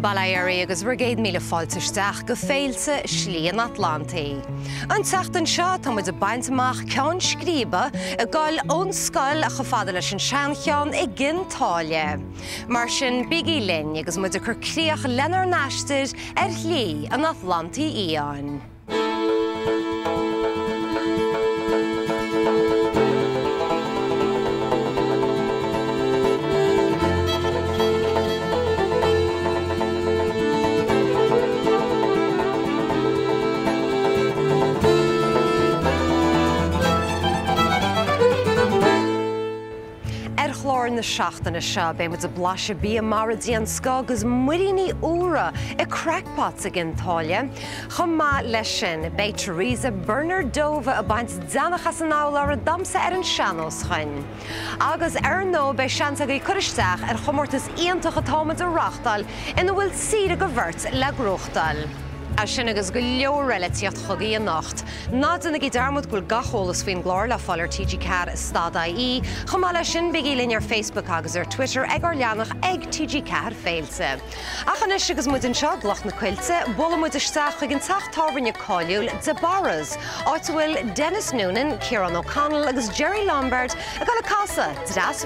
Baléirí agus brigéad míle fáilteisteach go féilte slíon Atlantaí. An teachtan seo tá muid a baintach cean scríbe a gáil ón scoil a chofada leis an seancheán i gintáile. Mar sin bigí linn agus muid a churcríoch lenar neisteir er ar lí an Atlantaí íán. Seaachtainna seo bé mu a blaise bí maradíon sá agus úra i crackpat a gintáile. Chum má leis sin bé Teresa Bernard Dómh a baint denachchas an nála a damsa ar an seanóschain. Agus ar nó bei seanta go chuiristeach ar er chomórtas íontach atáid a rachtal ina bhfuil siad a go bhirt le grochtdal. A sin agus go leorreile tíocht chogaí a nacht. Ná duna í darmod ghfuil gacholas faoin gláir le fallir TG Car stadaí, chumáile sin begé linn ar Facebook agus ar Twitter ag ar leannach ag TG Car féilse. Achan is agus mu an seo na cuiilte, bolla mu isteach chuig an de bhfuil Dennis Noonan, Kiran O'Connell agus Jerry Lambert a gal a casa dras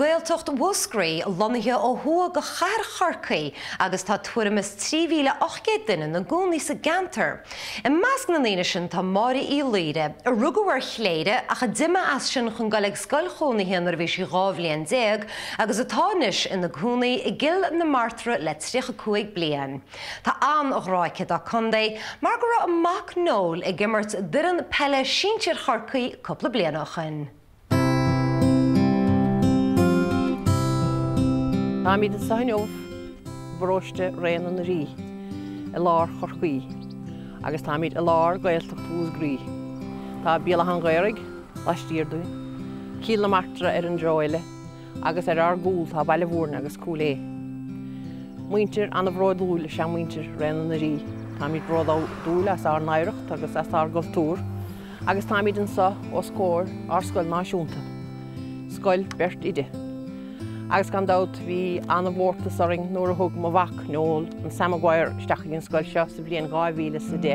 gael tucht an bhúscraí lonathe ó thua go chair charcaí agus tá tuamas 3,800 duine na gúnaí sa gantar. I meas na líine sin tá máí í líire, a rugahar chléide a chu duime as sin chun galig scoilchónaí ar bhí si gábhlíon déag agus atáis ina gúnaí i gil na martra le trícha cuaig blian. Tá an óráice a chundé, mar go ra amach nóil i gimmart duan pelle síir charcaí coppla blianachchan. Táid an sain óh broiste réan an rí i lár chorcuí, agus táid a lár gaalach túsrí. Tá bíala an gairig leistíirú, Cí le matra ar an droile agus ar ar gúil tá bailile bhórna agus coolé. Muintir anna bhráidúla se muintir réan na rí, Táid rádá dúlas ar neirecht agus ar goúr, agus táid an sa ó scór ar scoil náisiúnta. Scoil bert ide. Agus gan dat hí anna bhórta soring nuair a thug má bhac nóil an samhhair stachaginn scoil seo sa bblion gáhíle sa dé.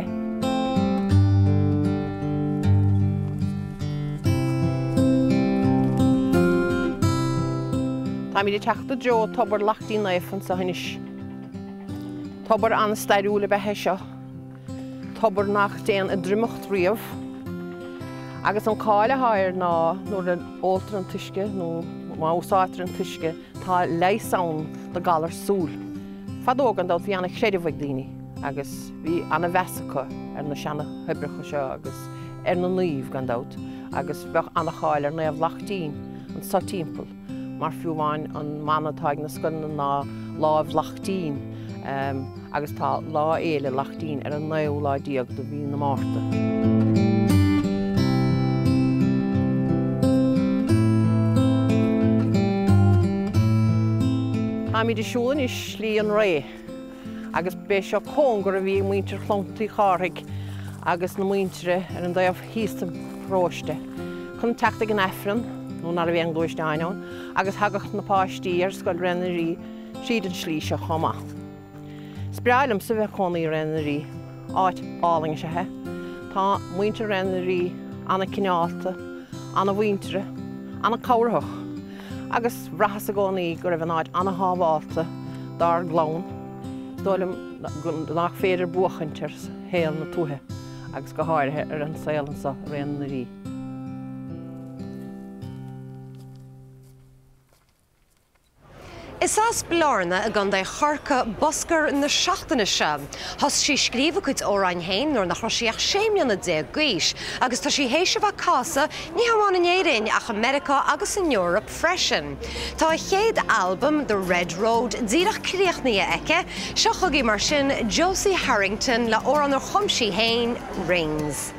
Tá mí teachta Jo tobar lachtíí naifan sa hanis. Tobar an stairúla bethe seo, Tobar nach déan a ddrimacht riamh, agus an cáile háir ná nuair an ótar an tuisce nó má úsátar an tuisce tá leián do galar súl. Fadógan dá bhí anna chéidirhah daoine agus bhí anna bhesacha ar na seanna hebrecha seo agus ar na líomh gan dat agus bheith anna cháil ar na bh lachtíín an sa timppel. Mar fiúháin an manatáid na scunna ná láh lachtíín um, agus tá lá éile lachtíín ar an néoládíag do bhí na máta. A mi di siŵn i slí an ré. Agus be seo cóngur a bhí muintir chlontaí chórig agus na muintere e. ar an daobh hístam róiste. Chn teachta an efran nó nar bhí an glúiste ainon, agus hagach napáistí ar scoil renneí siad an slí se choma. Spreilm sa bheith chonaí renneí áit áling sethe, Tá muinte renneí anna cineálta, anna bhaintere, anna cáirthach. Agus rahas a gcónaí gur raibh náid anna hábháta dar glán, Dólim nach féidir buchantir héal na tuthe agus go háirthe ar an saolan sa renneí. Is as blána a gan charcha boscar na seaachtainna se. Ths si scríomh chuid óráin héin nó nach choíoach séimlena dé gaiis, agus tá bh casa ní hamháin éirin ach America agus in Europe freisin. Tá chéad albumm the Red Road díach críochnaí aice, seachchaí mar sin Josie Harrington le ó anar chumsí héin Rings.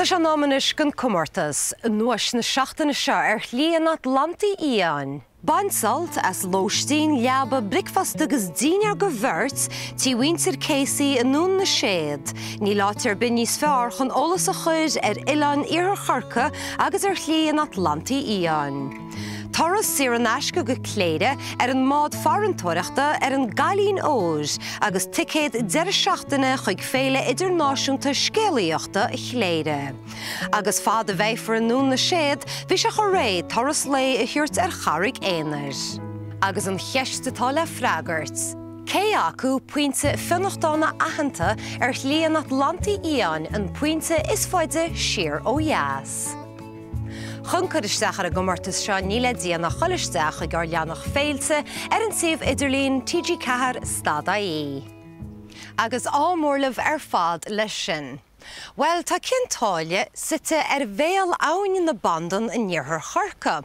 Tá se námanis gon cumartas nuais na seaachtainna seo ar líon Atlanti íon. Bansalt as lóistín leaba bricfast agus díar go bhirt tí winter Casey an nún na séad, ní látar bin níos fear chun olalas a chuid ar Ián ar charcha agus ar íon. Taras si an eisce go cléide ar an mád farantóireachta ar an galín óis, agus ticéad de seachtainna chuig féle idirnáisiúnta scéalaíochta chléide. Agus fád a bhéithfar an nún na séad, bhí se chu ré taras lé a thuirt ar éanair. Agus an cheistetá le freigart. Cé acu puinte finnachtána ahananta ar líon Atlanti íon an puinte is foiide sir ó jaas. Chuncuiristeach ar a gomartas seo níle díana cholisteach a gur leannach féilte ar an sih idirlín TG cehar stada í. Agus ámórlah ar fád leis sin. Well tá cintáile site ar bhéal áin na bandan in níorthar charcha.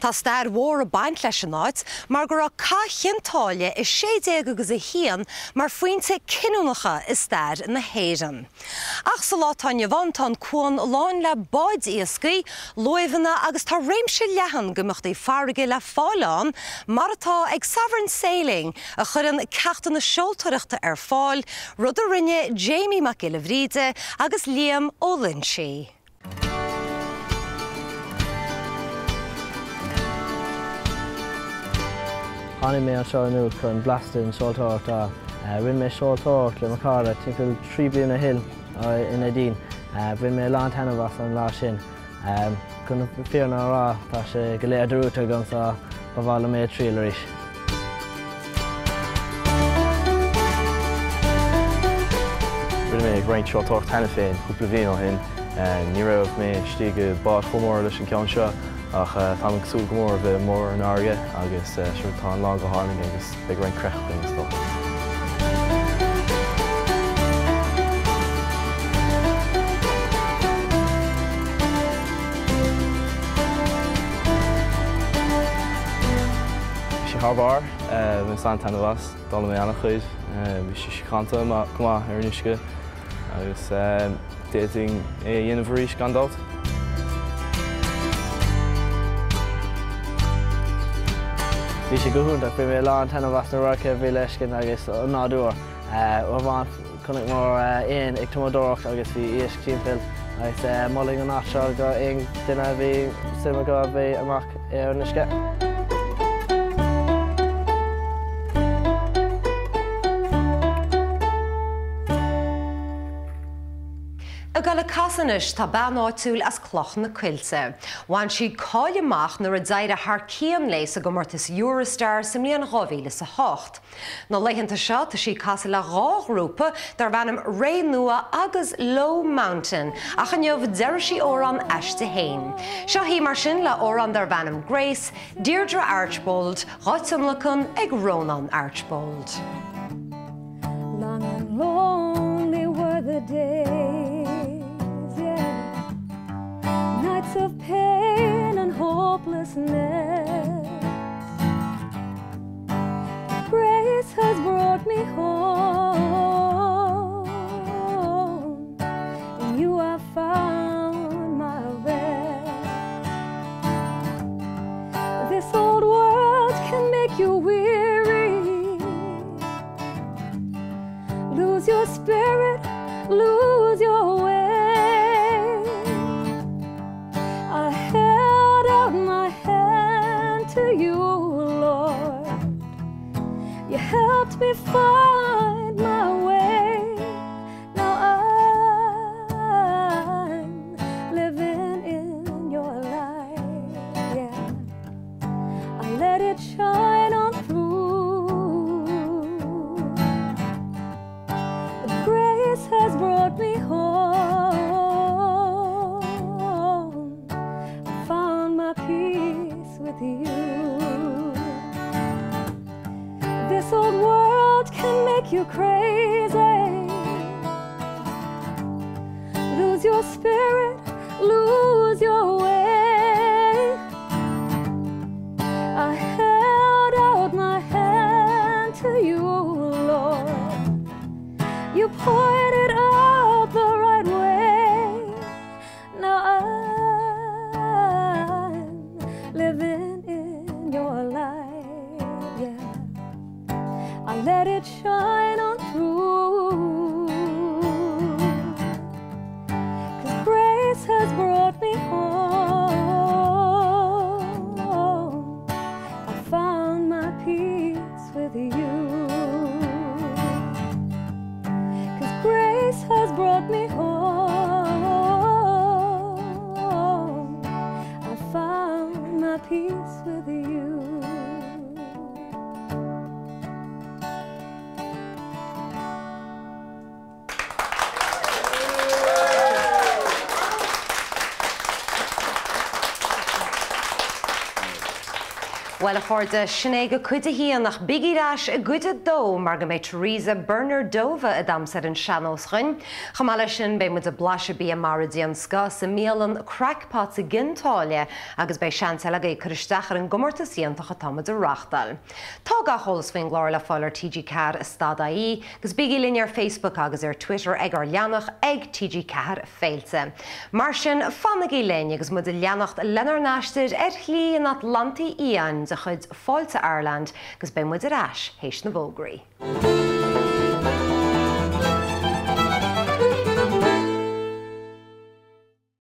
Tá stair mhór a baint leis an áit, mar gur cá chintáile is sédé agus a hían mar faointe cinúnacha is stair na héan. Ach sa látáine bhaintán cuan láin le baid íascaí, loimhanna agus tá réimse lehan gomachta í farige le fáán, mar atá ag Sovereign Sailing a chur an ceachtain na seoltariachta ar fáil, rud a rinne Jamie McGillivríide agus Liam Olin si. Anna mé an seo anú chun blastin soltóirtá. Rin mé soltóir le macara tiil trí bliúna hin ina dín. Brin mé lá tanmhas an lá sin. Conna fearna rá tá sé goléadúta gomsa bhhala mé trílaéis. Rinne mé ag réint seotácht hena féin, cúpla bhíon hin eh, Ní raibh mé tí bá chomór leis an cean ach eh, tamsú gomór bheith mór an áge agus eh, siú tá lá go háling agus be rain crecht sto. Harbar vin san tan was dal mé annach chuid vi si chanta go arnisske agus um, déting é dhéanamh ríéis gandát. Bhí sé gohúnta fé mé lá tanna bhasnarracha bhí leiscin agus náúir ó bhain chunig mór éon ag tomdóach agus bhí os timppil agus moling an náseo go on duine bhí sima go bhí amach ar nisce. Casanis tá banáitiúil as cloch na cuiilse. Bhain si cáileach nar a d daire th céan lééis a go martas Eurostar sem líon ráhíle sa hácht. nó leihananta seo tá si casa le ráhrúpa dar bhanam ré nua agus Low Mountain a chu neomh deir sí órán eiste héin. Seo hí mar sin le órán dar bhanam Grace, Deirdre Archbold, Ráitumlachan ag Rónan Archbold. Long and lonely were the days, Of pain and hopelessness. Grace has brought me home. This old world can make you crazy. I let it shine on through. Cause grace has brought me home. I found my peace with you. Cause grace has brought me home. I found my peace with you. Well a chuirde sinné go chuide híon nach bigírás a guide dó mar go méid Teresa Bernard Dova a damsar an Shannoschain. Chamáile sin bé mu a blase bí a maridíon sca sa mélan crackpá a gintáile agus bei seanile é chuisteachar an gomorta síontacha tamad a rachtal. Tá ga cholas fon gláir TG Car a stadaí, gus bigí linn Facebook agus ar Twitter ag ar leannach ag TG Car féilte. Mar sin fannagí léine agus mu a leannacht lenar náisteid ar a chud fáilte Ireland gus be mu aráis hééis na bógraí.